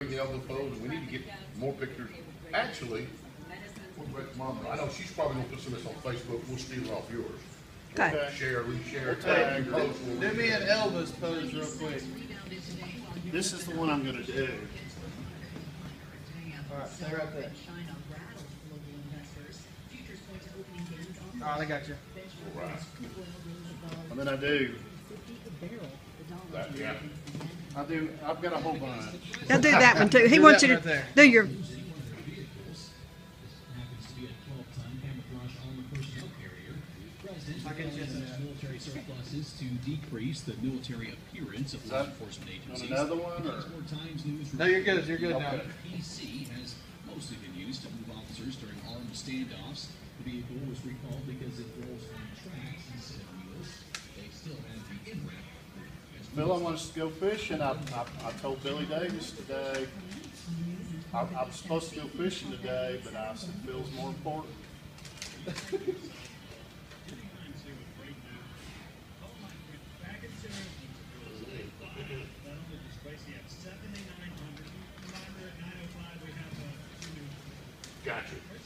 the Elvis photos, and we need to get more pictures. Actually, we'll let Mom, I know she's probably gonna put some of this on Facebook, we'll steal it off yours. Okay. Share, reshare, Hey, tag, post. we'll do me reshare. an Elvis pose real quick. This is the one I'm gonna do. Alright, stay right there. Alright, I got you. All right. And then I do, That, yeah. I do, I've got a whole bunch. He'll do that one too. He Do wants that you right to there. do your, to be a 12-ton camouflage armor personnel carrier. President I'll get you in utilizes there. military surpluses to decrease the military appearance of law enforcement On agencies. another one, or? Baltimore Times News No, you're good, you're good now. reported PC has mostly been used to move officers during armed standoffs. The vehicle was recalled because it rolls on tracks instead of wheels. They still have the in-wrap. Bill, I want us to go fishing. I, I, I told Billy Davis today. I, I was supposed to go fishing today, but I said Bill's more important. Gotcha.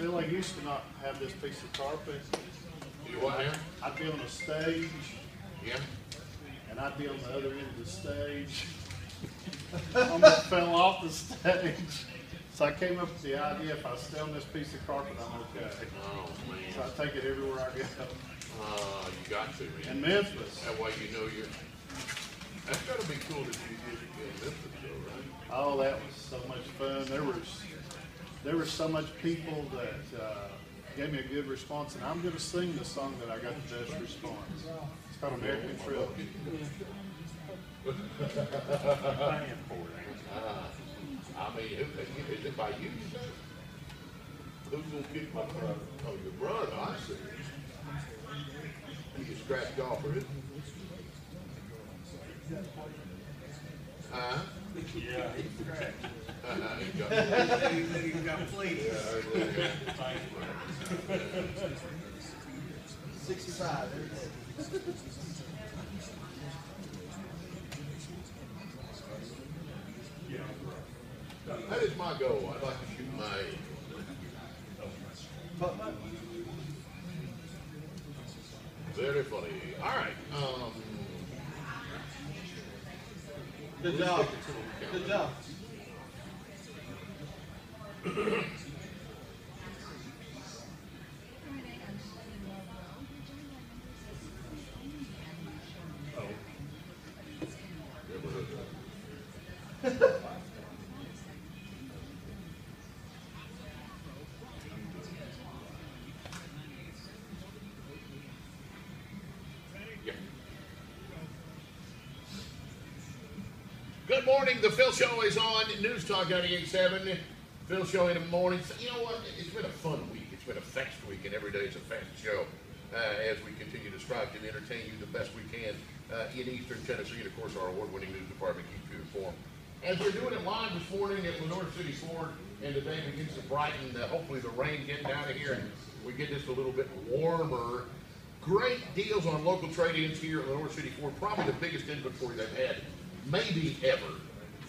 Bill, I used to not have this piece of carpet. You what now? I'd be on a stage, Yeah? and I'd be on the other end of the stage. Almost fell off the stage. So I came up with the idea, if I stay on this piece of carpet, I'm okay. Oh, man. So. I take it everywhere I go. Uh, you got to, man. In. Memphis, That way you know you're, that's gotta be cool that you did it in Memphis though, right? oh, that was so much fun. There was, there were so much people that, uh, gave me a good response, and I'm gonna sing the song that I got the best response. It's called American Trip. I mean, who, is it by you, you said? Who's gonna kick my brother? Oh, your brother, I see. He gets scratched off, or is Huh? Yeah, he's scratched. That is my goal. I'd like to shoot my. Very funny. All right. Um, Good job. Good job. Good morning. The Phil Show is on News Talk 98.7. Phil Show in the morning. So, You know what? It's been a fun week. It's been a fast week, and every day is a fast show uh, as we continue to strive to entertain you the best we can uh, in Eastern Tennessee. And, of course, our award-winning news department keeps you informed. As we're doing it live this morning at Lenoir City Ford, and today begins to brighten, uh, hopefully the rain getting down of here, and we get just a little bit warmer. Great deals on local trade-ins here at Lenoir City Ford. Probably the biggest inventory they've had, maybe ever.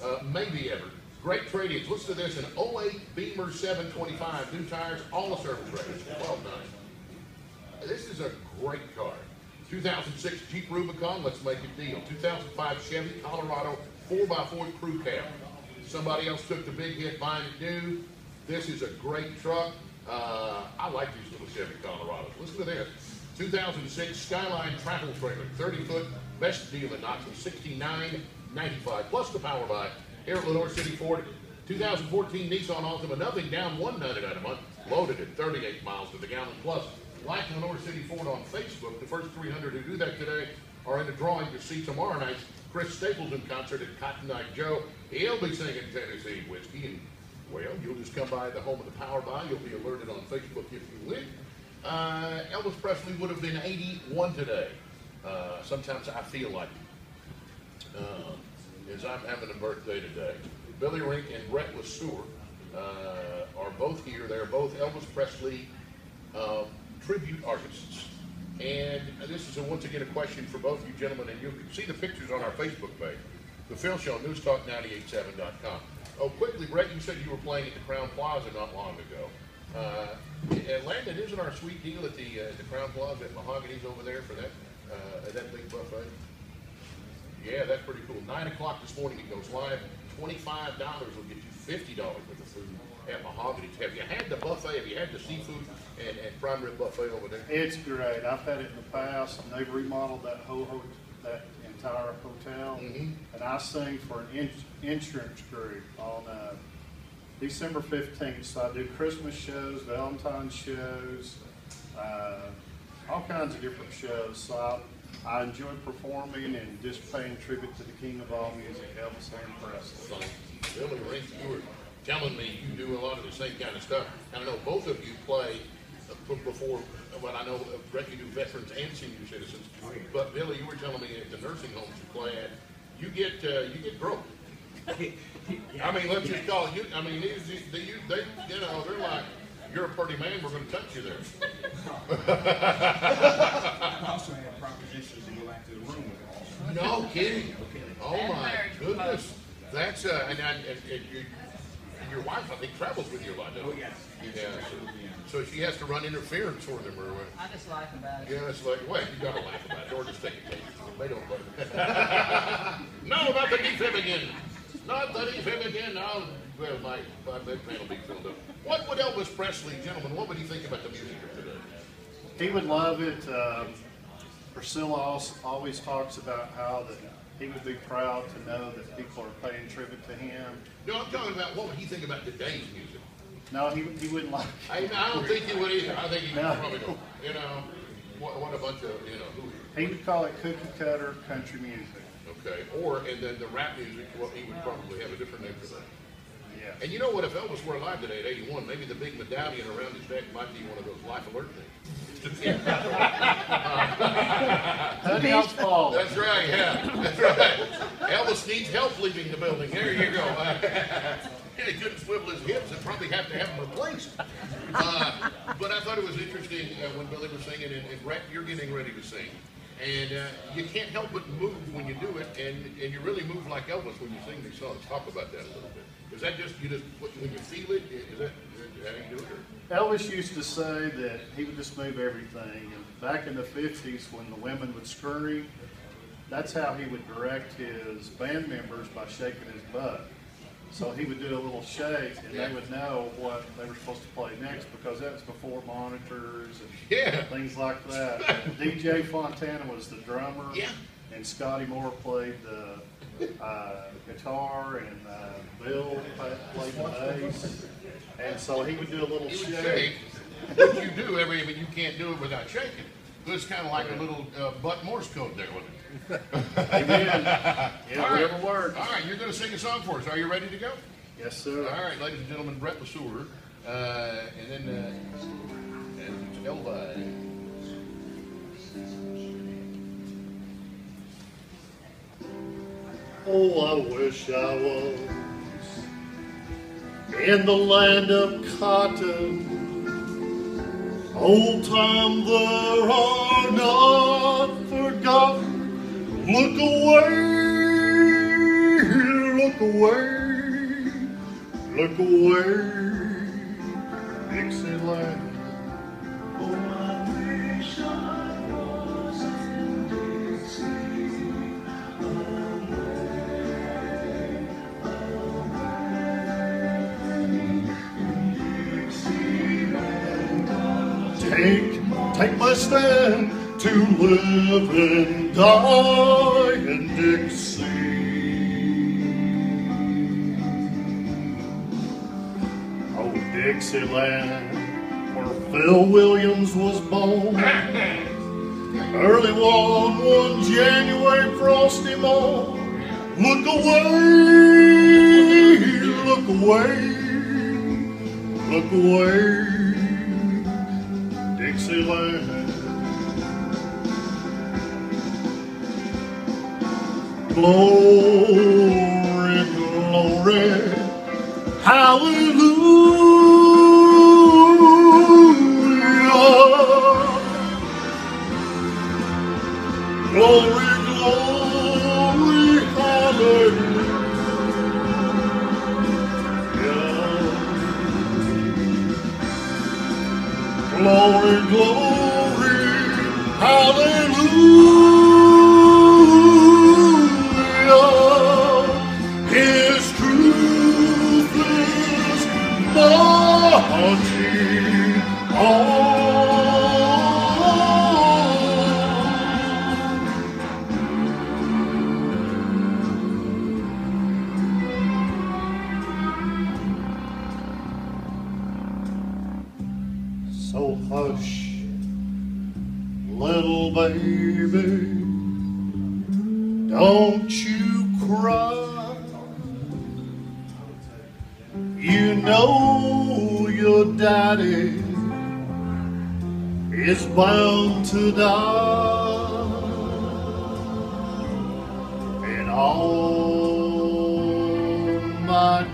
Uh, maybe ever. Great trade-ins. Listen to this: an 08 Beamer 725, new tires, all the service records, well done. This is a great car. 2006 Jeep Rubicon, let's make a deal. 2005 Chevy Colorado 4x4 crew cab. Somebody else took the big hit buying it new. This is a great truck. Uh, I like these little Chevy Colorados. Listen to this. 2006 Skyline travel trailer, 30 foot, best deal in Knoxville, 69.95 plus the power buy here at Lenoir City Ford. 2014 Nissan Altima, nothing down 199 a month, loaded at 38 miles to the gallon plus. Like Lenoir City Ford on Facebook, the first 300 who do that today are in the drawing to see tomorrow night's Chris Stapleton concert at Cotton Eye Joe. He'll be singing Tennessee whiskey, and well, you'll just come by the home of the Power Buy. You'll be alerted on Facebook if you win. Uh, Elvis Presley would have been 81 today. Uh, sometimes I feel like. Uh, as I'm having a birthday today. Billy Rink and Brett LeSueur uh, are both here. They're both Elvis Presley um, tribute artists. And this is a, once again a question for both you gentlemen, and you can see the pictures on our Facebook page, The Phil Show, newstalk987.com. Oh, quickly, Brett, you said you were playing at the Crowne Plaza not long ago. Uh, and Landon, isn't our sweet deal at the, uh, the Crowne Plaza at Mahogany's over there for that, uh, that big buffet? Yeah, that's pretty cool. Nine o'clock this morning it goes live. Twenty-five dollars will get you fifty dollars worth of food at Mahogany's. Have you had the buffet? Have you had the seafood and, and prime rib buffet over there? It's great. I've had it in the past, and they've remodeled that whole, ho- that entire hotel. Mhm. And I sing for an in- insurance group on, uh, December fifteenth. So I do Christmas shows, Valentine's shows, uh, all kinds of different shows. So I, I enjoy performing and just paying tribute to the king of all music, Elvis Aaron Presley. So, Billy Rink, you were telling me you do a lot of the same kind of stuff. And I know both of you play uh, before, well, I know, uh, Brett, you do veterans and senior citizens. But Billy, you were telling me at the nursing homes you play at, you get, uh, you get broke. I mean, let's just call it, you, I mean, these, these- they, you, they, you know, they're like, you're a pretty man, we're gonna touch you there. I also have propositions to go back to the room with also. No kidding. Oh my goodness. That's, uh, and, and, and, and you, your wife, I think, travels with you a lot, doesn't Oh, she? yes. Yeah, so, so she has to run interference for them or what? I just laugh about it. Yeah, it's like, wait, you gotta laugh about it, or just take it, take it. They don't play. No, not the defib again. Not the defib again, no. Well, my, my fan will be filled up. What would Elvis Presley, gentlemen, what would he think about the music of today? He would love it. Um, Priscilla always talks about how that he would be proud to know that people are paying tribute to him. No, I'm talking about, what would he think about today's music? No, he, he wouldn't like. I, I don't think he would either. I think he No. probably don't. You know, what, what a bunch of, you know, who, He would call it cookie cutter country music. Okay. Or, and then the rap music, well, he would probably have a different name for that. Yeah. And you know what, if Elvis were alive today at 81, maybe the big medallion around his neck might be one of those life alert things. Honey, I'll fall. That's right, yeah, that's right. Elvis needs help leaving the building. There you go. he couldn't swivel his hips and probably have to have them replaced. Uh, but I thought it was interesting uh, when Billy was singing, and, and Brett, you're getting ready to sing. And uh, you can't help but move when you do it, and, and you really move like Elvis when you sing these songs. Talk about that a little bit. Is that just, you just, when you feel it, is that how you do it? Elvis used to say that he would just move everything. And back in the 50s, when the women would scurry, that's how he would direct his band members by shaking his butt. So he would do a little shake, and they would know what they were supposed to play next because that was before monitors and Yeah. things like that. DJ Fontana was the drummer, Yeah. and Scotty Moore played the uh, guitar, and uh, Bill pa- played the bass. And so he would do a little You would shake. shake, which you do every, but you can't do it without shaking. It's kind of like a little uh, butt Morse code there, wasn't it? Amen. Yeah, right. whatever works. All right, you're going to sing a song for us. Are you ready to go? Yes, sir. All right, ladies and gentlemen, Brett LeSueur, uh, and then uh, and it's Elvi. Oh, I wish I was in the land of cotton. Old times there are not forgotten. Look away, look away, look away, Dixieland. Oh, I wish I was in Take, take my stand to live and die in Dixie. Oh, Dixieland, where Phil Williams was born. Early one, one January frosty morn. Look away, look away, look away. Dixieland. Glory, glory, hallelujah. So hush, little baby, don't you cry. You know your daddy is bound to die. And all my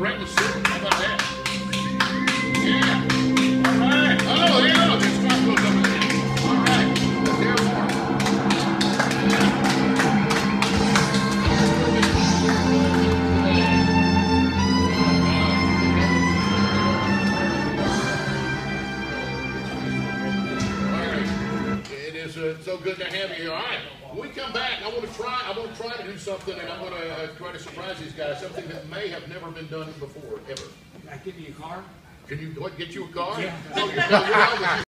Gentlemen, Brandon Silver, how about that? Yeah. All right. Oh. All right. It is uh, so good to have you here. All right, when we come back, I want to try. I want to try to do something, and I'm going to uh, try to surprise these guys. Something that may have never been done before, ever. Can I give you a car? Can you what, get you a car? Yeah. Oh, you're, no, you're.